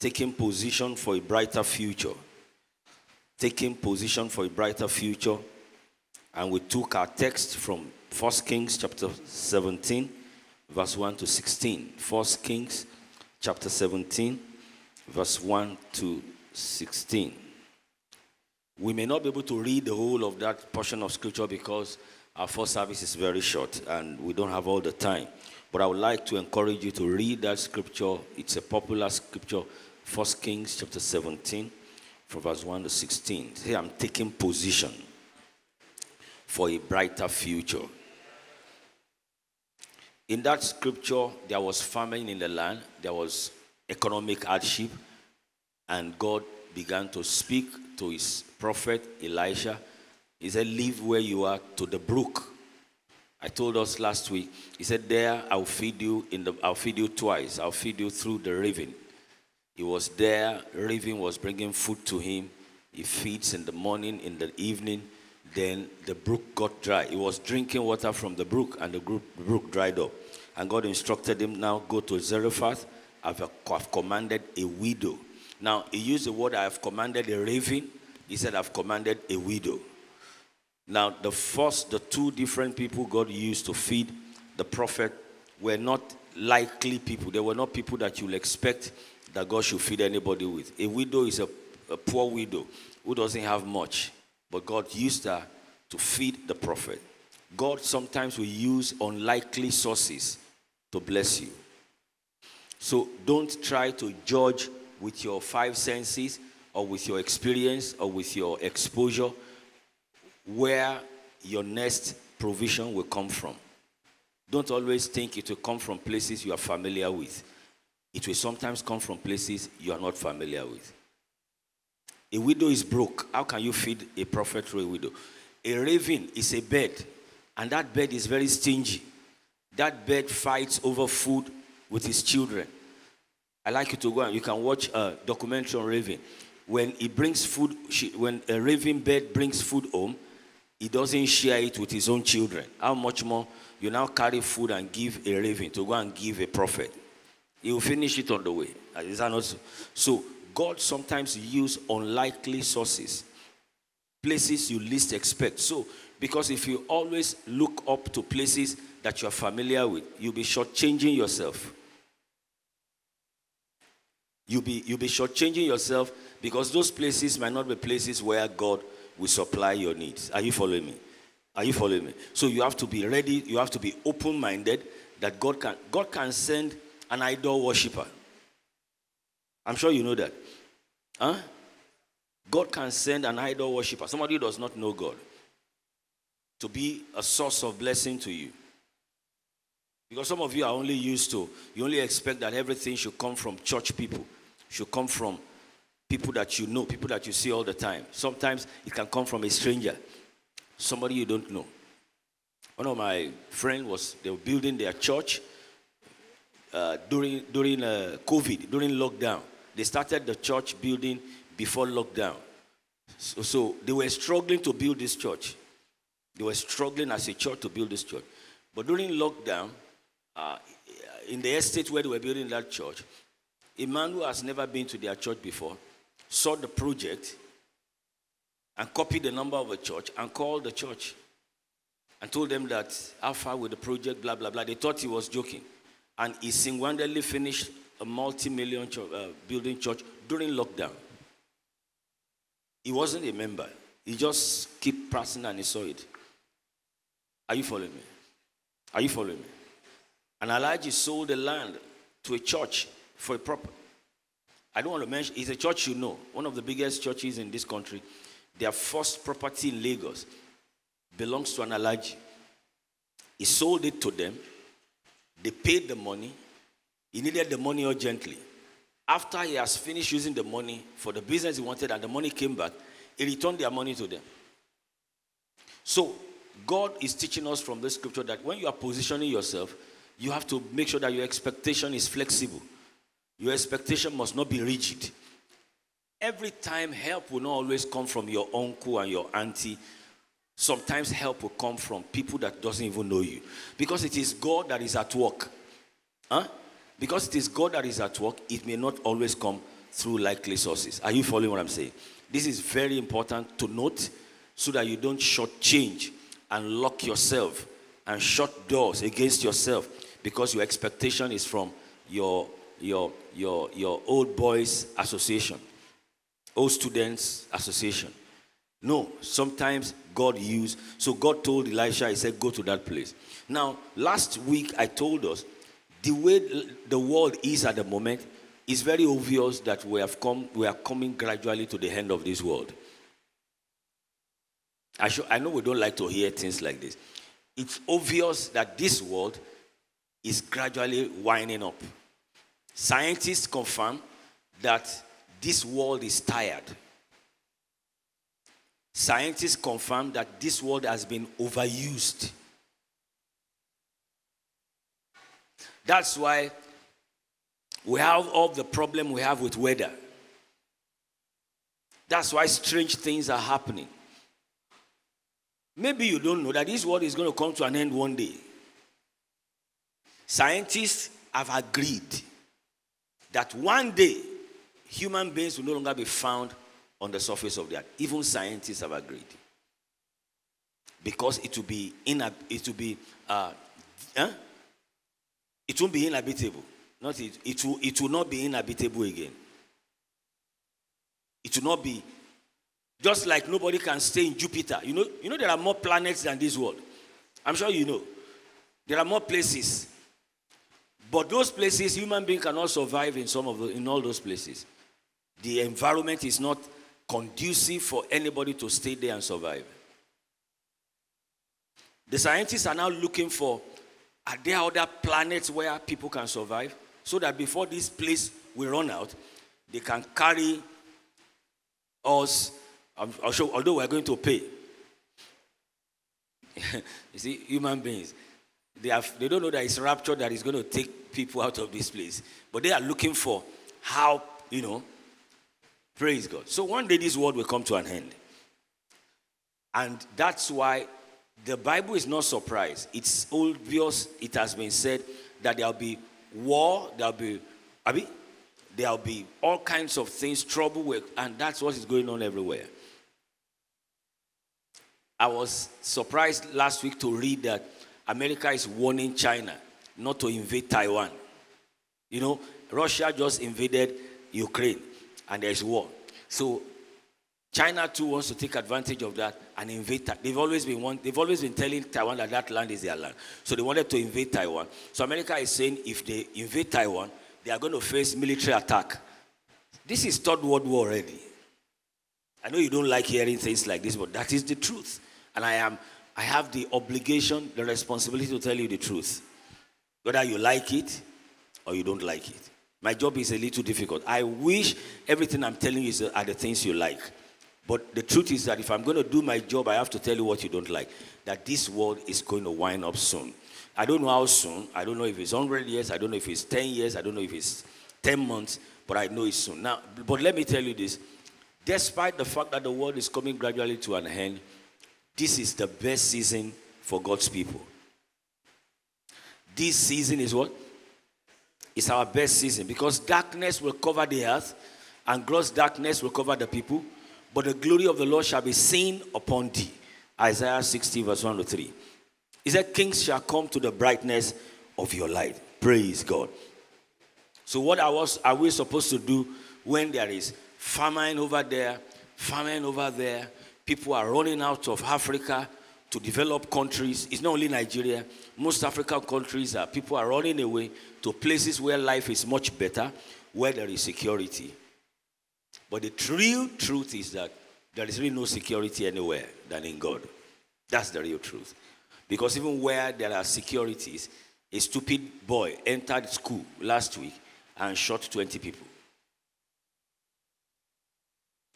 taking position for a brighter future. Taking position for a brighter future. And we took our text from 1 Kings chapter 17, verse 1 to 16. 1 Kings chapter 17, verse 1 to 16. We may not be able to read the whole of that portion of scripture because our first service is very short and we don't have all the time. But I would like to encourage you to read that scripture. It's a popular scripture, 1 Kings chapter 17, from verse 1 to 16. Say, I'm taking position for a brighter future. In that scripture, there was famine in the land, there was economic hardship, and God began to speak to his prophet Elisha. He said, Leave where you are to the brook. I told us last week, he said, There I'll feed you in the I'll feed you twice. I'll feed you through the raven. He was there, raven was bringing food to him. He feeds in the morning, in the evening. Then the brook got dry. He was drinking water from the brook, and the brook dried up. And God instructed him now go to Zarephath. I've, I've commanded a widow. Now he used the word I have commanded a raven. He said I've commanded a widow. Now the first, the two different people God used to feed the prophet were not likely people. They were not people that you'll expect that God should feed anybody with. A widow is a, a poor widow who doesn't have much, but God used her to feed the prophet. God sometimes will use unlikely sources to bless you. So don't try to judge with your five senses or with your experience or with your exposure where your next provision will come from. Don't always think it will come from places you are familiar with. It will sometimes come from places you are not familiar with. A widow is broke. How can you feed a prophet through a widow? A raven is a bird, and that bird is very stingy. That bird fights over food with his children. I like you to go and you can watch a documentary on raven. When he brings food, when a raven bird brings food home, he doesn't share it with his own children. How much more you now carry food and give a raven to go and give a prophet? He will finish it on the way. Is that not so? so God sometimes use unlikely sources, places you least expect. So, because if you always look up to places that you are familiar with, you'll be shortchanging yourself. You'll be, you'll be shortchanging yourself because those places might not be places where God will supply your needs. Are you following me? Are you following me? So you have to be ready, you have to be open minded that God can, God can send an idol worshiper. I'm sure you know that. Huh? God can send an idol worshiper, somebody who does not know God, to be a source of blessing to you. Because some of you are only used to, you only expect that everything should come from church people, should come from people that you know, people that you see all the time. Sometimes it can come from a stranger, somebody you don't know. One of my friends was, they were building their church uh, during, during uh, COVID, during lockdown. They started the church building before lockdown. So, so they were struggling to build this church. They were struggling as a church to build this church. But during lockdown, uh, in the estate where they were building that church, a man who has never been to their church before saw the project and copied the number of a church and called the church and told them that how far with the project, blah, blah, blah. They thought he was joking. And he single-handedly finished a multi-million uh, building church during lockdown. He wasn't a member. He just kept passing and he saw it. Are you following me? Are you following me? And Alhaji sold the land to a church for a proper. I don't want to mention, it's a church you know, one of the biggest churches in this country. Their first property in Lagos belongs to an Alhaji. He sold it to them. They paid the money. He needed the money urgently. After he has finished using the money for the business he wanted and the money came back, he returned their money to them. So, God is teaching us from this scripture that when you are positioning yourself, you have to make sure that your expectation is flexible. Your expectation must not be rigid. Every time, help will not always come from your uncle and your auntie. Sometimes help will come from people that doesn't even know you. Because it is God that is at work. Huh? Because it is God that is at work, it may not always come through likely sources. Are you following what I'm saying? This is very important to note so that you don't shortchange and lock yourself and shut doors against yourself because your expectation is from your your your your old boys association old students association no sometimes god used so god told elisha he said go to that place now last week i told us the way the world is at the moment is very obvious that we have come we are coming gradually to the end of this world I, should, I know we don't like to hear things like this it's obvious that this world is gradually winding up. Scientists confirm that this world is tired. Scientists confirm that this world has been overused. That's why we have all the problem we have with weather. That's why strange things are happening. Maybe you don't know that this world is going to come to an end one day. Scientists have agreed that one day human beings will no longer be found on the surface of the earth. Even scientists have agreed. Because it will be, inab- it will be, uh, it won't be inhabitable. Not it, it, will, it will not be inhabitable again. It will not be, just like nobody can stay in Jupiter. You know, you know there are more planets than this world. I'm sure you know. There are more places but those places, human beings cannot survive in some of the, in all those places. The environment is not conducive for anybody to stay there and survive. The scientists are now looking for are there other planets where people can survive so that before this place will run out, they can carry us, um, although we're going to pay. you see, human beings, they, have, they don't know that it's rapture that is going to take people out of this place. But they are looking for how, you know, praise God. So one day this world will come to an end. And that's why the Bible is not surprised. It's obvious, it has been said that there'll be war, there'll be, mean, there'll be all kinds of things, trouble, with, and that's what is going on everywhere. I was surprised last week to read that America is warning China not to invade Taiwan. You know, Russia just invaded Ukraine and there's war. So China too wants to take advantage of that and invade. They've always been want, they've always been telling Taiwan that that land is their land. So they wanted to invade Taiwan. So America is saying if they invade Taiwan, they are going to face military attack. This is third world war already. I know you don't like hearing things like this, but that is the truth. And I am I have the obligation, the responsibility to tell you the truth. Whether you like it or you don't like it. My job is a little difficult. I wish everything I'm telling you uh, are the things you like. But the truth is that if I'm going to do my job, I have to tell you what you don't like. That this world is going to wind up soon. I don't know how soon. I don't know if it's 100 years. I don't know if it's 10 years. I don't know if it's 10 months. But I know it's soon. Now, but let me tell you this. Despite the fact that the world is coming gradually to an end, this is the best season for God's people. This season is what? It's our best season because darkness will cover the earth and gross darkness will cover the people, but the glory of the Lord shall be seen upon thee. Isaiah 60, verse 1 to 3. He said, Kings shall come to the brightness of your light. Praise God. So, what was, are we supposed to do when there is famine over there, famine over there? People are running out of Africa to develop countries. It's not only Nigeria, most African countries are people are running away to places where life is much better, where there is security. But the real truth is that there is really no security anywhere than in God. That's the real truth. Because even where there are securities, a stupid boy entered school last week and shot 20 people.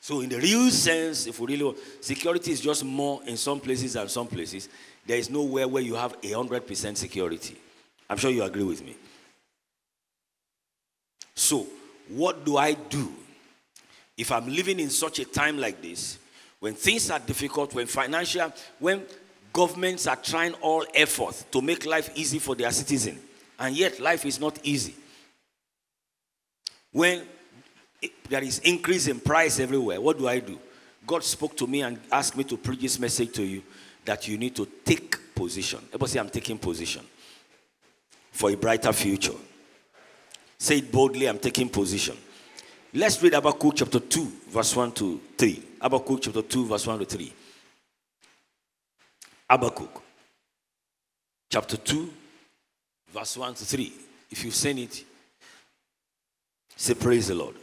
So, in the real sense, if we really want, security is just more in some places than some places. There is nowhere where you have a 100% security. I'm sure you agree with me. So, what do I do if I'm living in such a time like this, when things are difficult, when financial, when governments are trying all efforts to make life easy for their citizen, and yet life is not easy? When there is increase in price everywhere. What do I do? God spoke to me and asked me to preach this message to you that you need to take position. Everybody say, I'm taking position for a brighter future. Say it boldly, I'm taking position. Let's read Habakkuk chapter 2, verse 1 to 3. Habakkuk chapter 2, verse 1 to 3. Habakkuk chapter 2, verse 1 to 3. If you've seen it, say, Praise the Lord.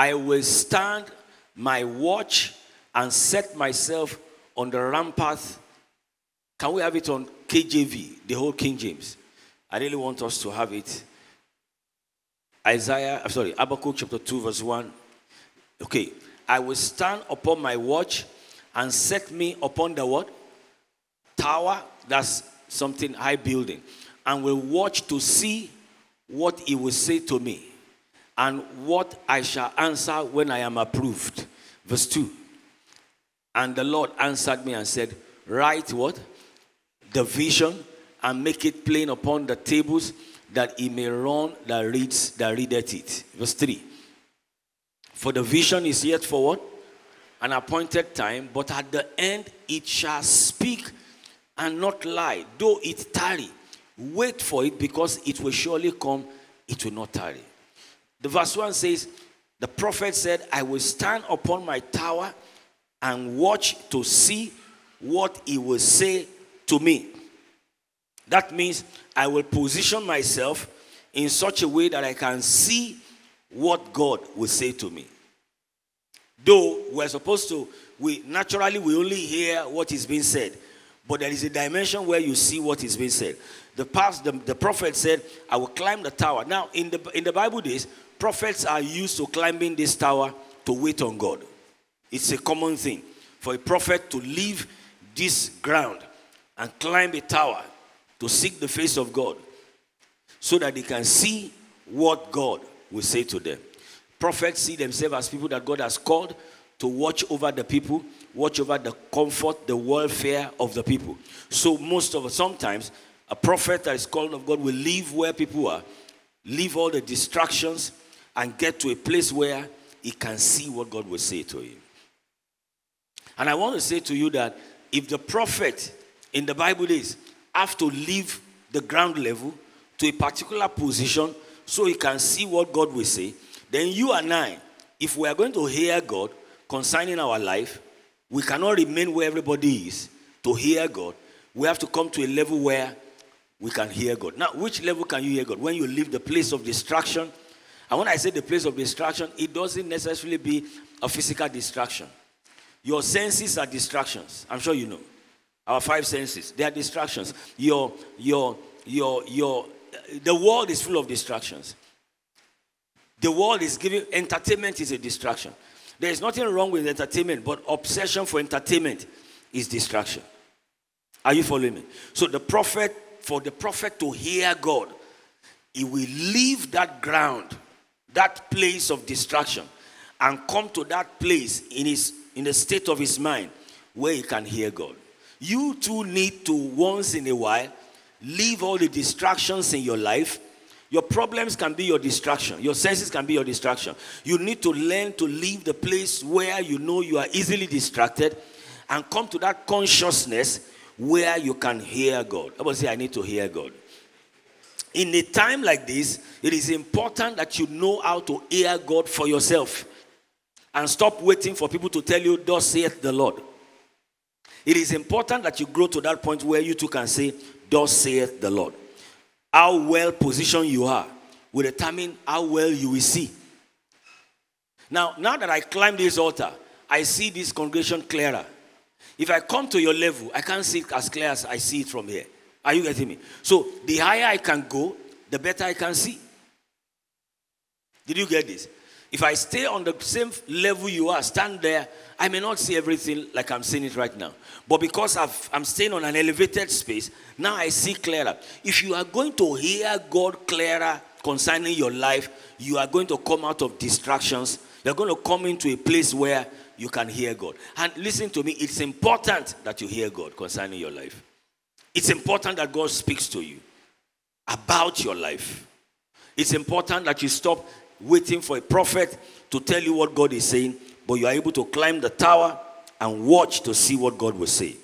I will stand my watch and set myself on the rampart. Can we have it on KJV, the whole King James? I really want us to have it. Isaiah, I'm sorry, Habakkuk chapter 2, verse 1. Okay. I will stand upon my watch and set me upon the what? Tower. That's something high building. And will watch to see what he will say to me and what I shall answer when I am approved. Verse 2. And the Lord answered me and said, Write what? The vision and make it plain upon the tables that he may run that reads that readeth it. Verse 3. For the vision is yet for what? An appointed time, but at the end it shall speak and not lie. Though it tarry, wait for it because it will surely come, it will not tarry. The verse 1 says, The prophet said, I will stand upon my tower and watch to see what he will say to me. That means I will position myself in such a way that I can see what God will say to me. Though we're supposed to, we naturally we only hear what is being said, but there is a dimension where you see what is being said. The past, the, the prophet said, "I will climb the tower." Now, in the in the Bible days, prophets are used to climbing this tower to wait on God. It's a common thing for a prophet to leave this ground and climb a tower to seek the face of God so that they can see what God will say to them. Prophets see themselves as people that God has called to watch over the people, watch over the comfort, the welfare of the people. So, most of sometimes a prophet that is called of God will leave where people are, leave all the distractions, and get to a place where he can see what God will say to him. And I want to say to you that if the prophet in the Bible days have to leave the ground level to a particular position so he can see what God will say, then you and I, if we are going to hear God concerning our life, we cannot remain where everybody is to hear God. We have to come to a level where we can hear God. Now, which level can you hear God? When you leave the place of distraction. And when I say the place of distraction, it doesn't necessarily be a physical distraction. Your senses are distractions. I'm sure you know. Our five senses, they are distractions. Your, your, your, your, the world is full of distractions. The world is giving, entertainment is a distraction. There is nothing wrong with entertainment, but obsession for entertainment is distraction. Are you following me? So the prophet, for the prophet to hear God, he will leave that ground, that place of distraction, and come to that place in his in the state of his mind where he can hear God. You too need to once in a while leave all the distractions in your life. Your problems can be your distraction. Your senses can be your distraction. You need to learn to leave the place where you know you are easily distracted and come to that consciousness where you can hear God. I will say, I need to hear God. In a time like this, it is important that you know how to hear God for yourself and stop waiting for people to tell you, Thus saith the Lord. It is important that you grow to that point where you too can say, Thus saith the Lord. How well positioned you are will determine how well you will see. Now, now that I climb this altar, I see this congregation clearer. If I come to your level, I can't see it as clear as I see it from here. Are you getting me? So, the higher I can go, the better I can see. Did you get this? If I stay on the same level you are, stand there, I may not see everything like I'm seeing it right now. But because i am staying on an elevated space, now I see clearer. If you are going to hear God clearer concerning your life, you are going to come out of distractions. You're going to come into a place where you can hear God. And listen to me, it's important that you hear God concerning your life. It's important that God speaks to you about your life. It's important that you stop waiting for a prophet to tell you what God is saying, but you are able to climb the tower and watch to see what God will say.